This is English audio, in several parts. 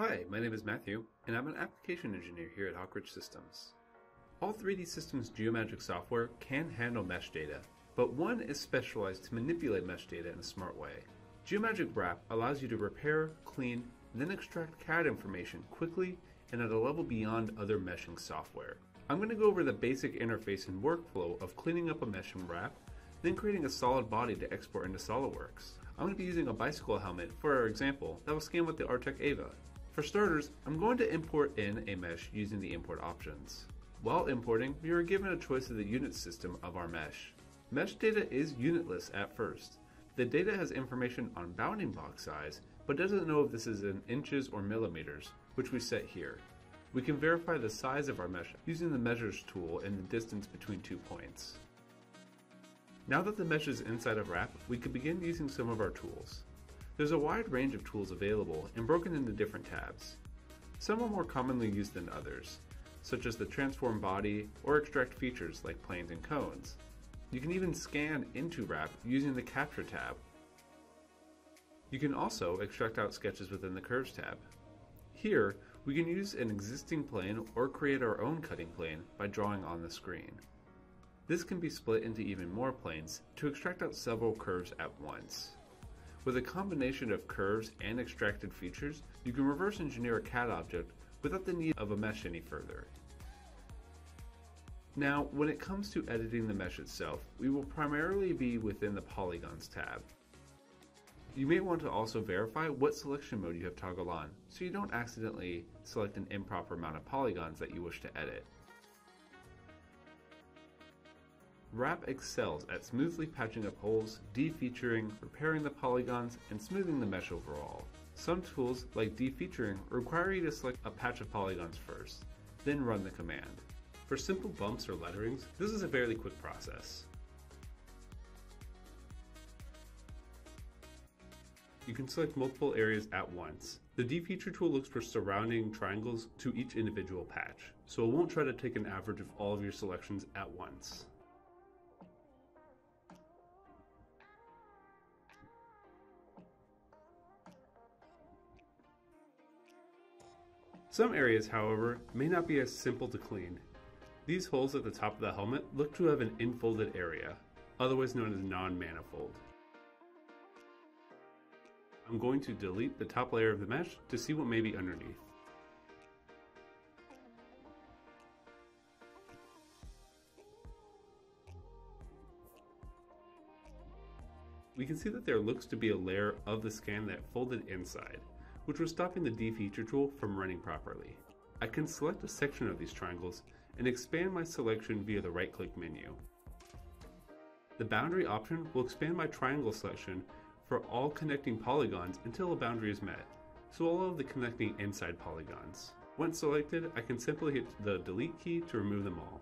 Hi, my name is Matthew, and I'm an application engineer here at Hawk Ridge Systems. All 3D Systems Geomagic software can handle mesh data, but one is specialized to manipulate mesh data in a smart way. Geomagic Wrap allows you to repair, clean, then extract CAD information quickly and at a level beyond other meshing software. I'm going to go over the basic interface and workflow of cleaning up a mesh in Wrap, then creating a solid body to export into SOLIDWORKS. I'm going to be using a bicycle helmet for our example that will scan with the Artec Eva. For starters, I'm going to import in a mesh using the import options. While importing, we are given a choice of the unit system of our mesh. Mesh data is unitless at first. The data has information on bounding box size, but doesn't know if this is in inches or millimeters, which we set here. We can verify the size of our mesh using the measures tool and the distance between two points. Now that the mesh is inside of Wrap, we can begin using some of our tools. There's a wide range of tools available and broken into different tabs. Some are more commonly used than others, such as the transform body or extract features like planes and cones. You can even scan into Wrap using the capture tab. You can also extract out sketches within the curves tab. Here, we can use an existing plane or create our own cutting plane by drawing on the screen. This can be split into even more planes to extract out several curves at once. With a combination of curves and extracted features, you can reverse engineer a CAD object without the need of a mesh any further. Now, when it comes to editing the mesh itself, we will primarily be within the Polygons tab. You may want to also verify what selection mode you have toggled on, so you don't accidentally select an improper amount of polygons that you wish to edit. Wrap excels at smoothly patching up holes, defeaturing, repairing the polygons, and smoothing the mesh overall. Some tools, like defeaturing, require you to select a patch of polygons first, then run the command. For simple bumps or letterings, this is a fairly quick process. You can select multiple areas at once. The defeature tool looks for surrounding triangles to each individual patch, so it won't try to take an average of all of your selections at once. Some areas, however, may not be as simple to clean. These holes at the top of the helmet look to have an infolded area, otherwise known as non-manifold. I'm going to delete the top layer of the mesh to see what may be underneath. We can see that there looks to be a layer of the scan that folded inside, which was stopping the defeature tool from running properly. I can select a section of these triangles and expand my selection via the right click menu. The boundary option will expand my triangle selection for all connecting polygons until a boundary is met, so all of the connecting inside polygons. Once selected, I can simply hit the delete key to remove them all.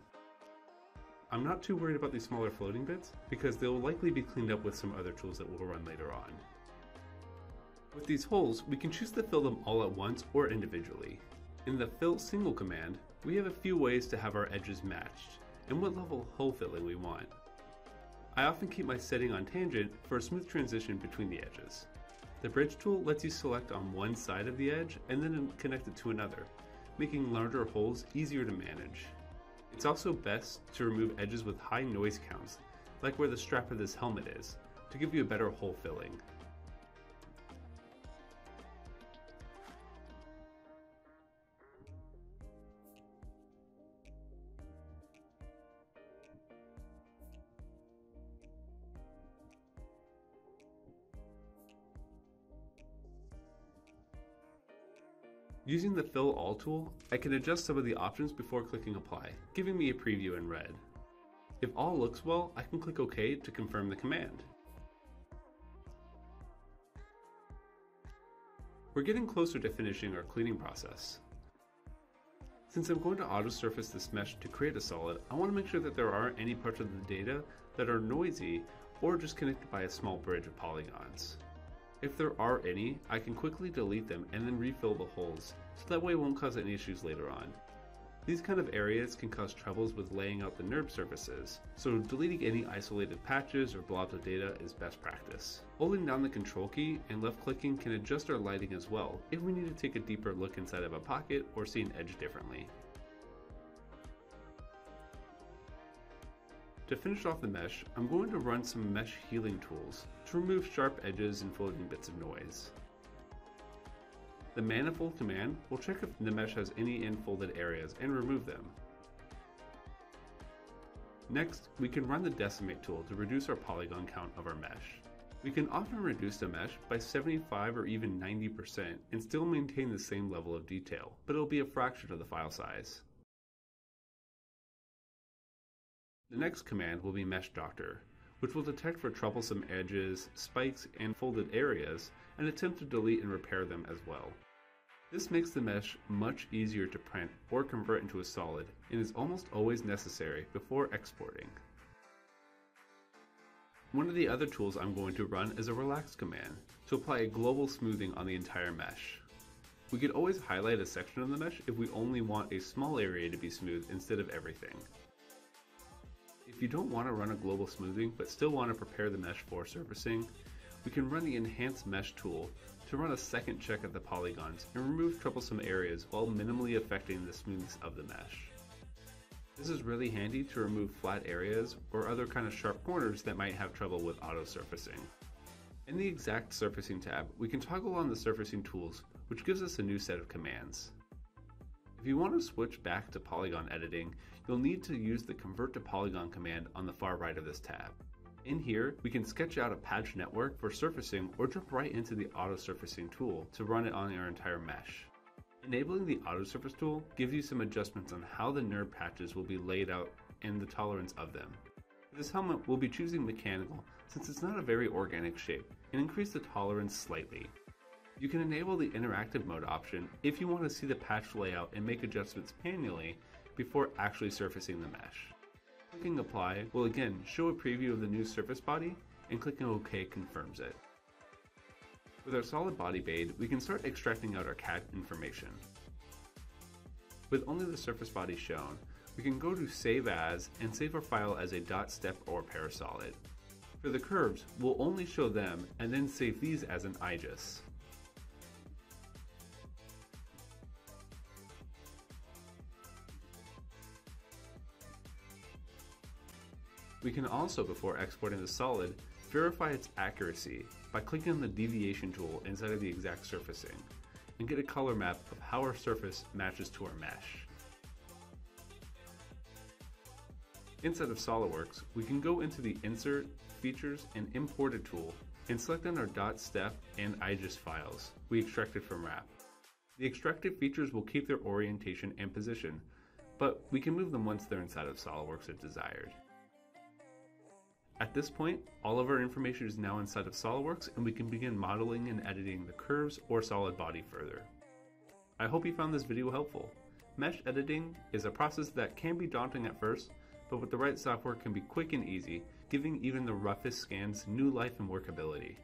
I'm not too worried about these smaller floating bits because they will likely be cleaned up with some other tools that we'll run later on. With these holes, we can choose to fill them all at once or individually. In the fill single command, we have a few ways to have our edges matched, and what level hole filling we want. I often keep my setting on tangent for a smooth transition between the edges. The bridge tool lets you select on one side of the edge and then connect it to another, making larger holes easier to manage. It's also best to remove edges with high noise counts, like where the strap of this helmet is, to give you a better hole filling. Using the Fill All tool, I can adjust some of the options before clicking Apply, giving me a preview in red. If all looks well, I can click OK to confirm the command. We're getting closer to finishing our cleaning process. Since I'm going to auto surface this mesh to create a solid, I want to make sure that there aren't any parts of the data that are noisy or just connected by a small bridge of polygons. If there are any, I can quickly delete them and then refill the holes, so that way it won't cause any issues later on. These kind of areas can cause troubles with laying out the NURB surfaces, so deleting any isolated patches or blobs of data is best practice. Holding down the control key and left clicking can adjust our lighting as well if we need to take a deeper look inside of a pocket or see an edge differently. To finish off the mesh, I'm going to run some mesh healing tools to remove sharp edges and floating bits of noise. The manifold command will check if the mesh has any infolded areas and remove them. Next, we can run the decimate tool to reduce our polygon count of our mesh. We can often reduce a mesh by 75 or even 90% and still maintain the same level of detail, but it'll be a fraction of the file size. The next command will be Mesh Doctor, which will detect for troublesome edges, spikes, and folded areas, and attempt to delete and repair them as well. This makes the mesh much easier to print or convert into a solid and is almost always necessary before exporting. One of the other tools I'm going to run is a relax command to apply a global smoothing on the entire mesh. We could always highlight a section of the mesh if we only want a small area to be smooth instead of everything. If you don't want to run a global smoothing but still want to prepare the mesh for surfacing, we can run the Enhance Mesh tool to run a second check of the polygons and remove troublesome areas while minimally affecting the smoothness of the mesh. This is really handy to remove flat areas or other kind of sharp corners that might have trouble with auto surfacing. In the exact surfacing tab, we can toggle on the surfacing tools, which gives us a new set of commands. If you want to switch back to polygon editing, you'll need to use the convert to polygon command on the far right of this tab. In here, we can sketch out a patch network for surfacing or jump right into the auto surfacing tool to run it on our entire mesh. Enabling the auto surface tool gives you some adjustments on how the NURB patches will be laid out and the tolerance of them. For this helmet, we'll be choosing mechanical since it's not a very organic shape and increase the tolerance slightly. You can enable the interactive mode option if you want to see the patch layout and make adjustments manually before actually surfacing the mesh. Clicking apply will again show a preview of the new surface body and clicking OK confirms it. With our solid body bade, we can start extracting out our CAD information. With only the surface body shown, we can go to Save As and save our file as a dot .step or parasolid. For the curves, we'll only show them and then save these as an IGES. We can also, before exporting the solid, verify its accuracy by clicking on the deviation tool inside of the exact surfacing and get a color map of how our surface matches to our mesh. Inside of SOLIDWORKS, we can go into the Insert, Features, and Imported tool and select on our .step and IGES files we extracted from Wrap. The extracted features will keep their orientation and position, but we can move them once they're inside of SOLIDWORKS if desired. At this point, all of our information is now inside of SOLIDWORKS and we can begin modeling and editing the curves or solid body further. I hope you found this video helpful. Mesh editing is a process that can be daunting at first, but with the right software can be quick and easy, giving even the roughest scans new life and workability.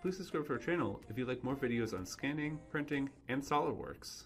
Please subscribe to our channel if you'd like more videos on scanning, printing, and SOLIDWORKS.